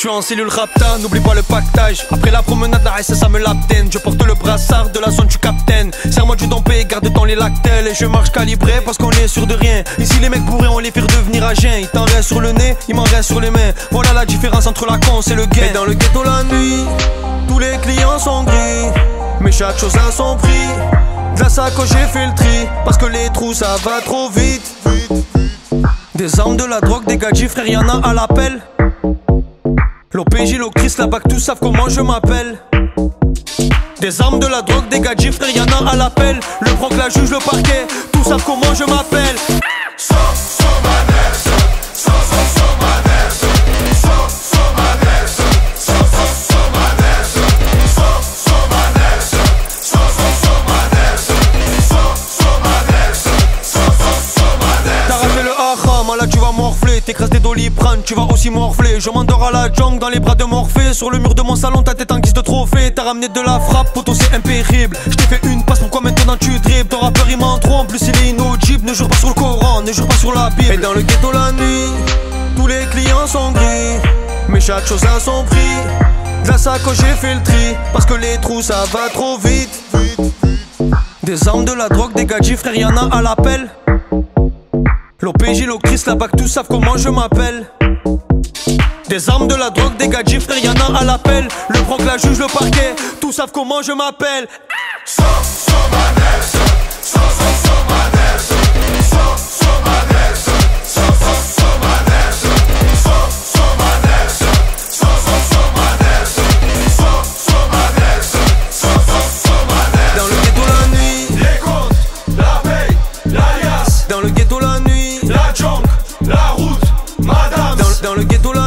Je suis en cellule rapta, n'oublie pas le pactage. Après la promenade, la ça me l'abdène. Je porte le brassard de la zone du capitaine. Serre-moi du dompé, garde dans les lactelles. Et je marche calibré parce qu'on est sûr de rien. Ici, les mecs bourrés, on les fait devenir à Il t'en reste sur le nez, il m'en reste sur les mains. Voilà la différence entre la con et le gay. Et dans le ghetto la nuit, tous les clients sont gris. Mais chaque chose a son prix. De la sacoche, j'ai fait le tri. Parce que les trous, ça va trop vite. Des armes, de la drogue, des gadgets, frère, y'en a à l'appel. L'OPJ, l'Ocris, la BAC, tous savent comment je m'appelle. Des armes, de la drogue, des gadgets, frère, y'en a à l'appel. Le proc, la juge, le parquet, tous savent comment je m'appelle. T'écrases des doliprane, tu vas aussi morfler. Je m'endors à la jungle dans les bras de Morphée. Sur le mur de mon salon, ta tête en guise de trophée. T'as ramené de la frappe, poteau c'est impérible. Je t'ai fait une passe, pourquoi maintenant tu dribbles? Ton rappeur il m'en en plus il est inaudible. Ne jure pas sur le Coran, ne jure pas sur la Bible. Et dans le ghetto la nuit, tous les clients sont gris. Mais chaque chose a son prix. De la sacoche j'ai fait le tri, parce que les trous ça va trop vite. Des armes, de la drogue, des gadgets, frère, y'en a à l'appel. L'OPJ, l'Ocris, la BAC, tous savent comment je m'appelle. Des armes, de la drogue, des gadgets, frère, y'en a à l'appel. Le proc, la juge, le parquet, tous savent comment je m'appelle. Dans le ghetto,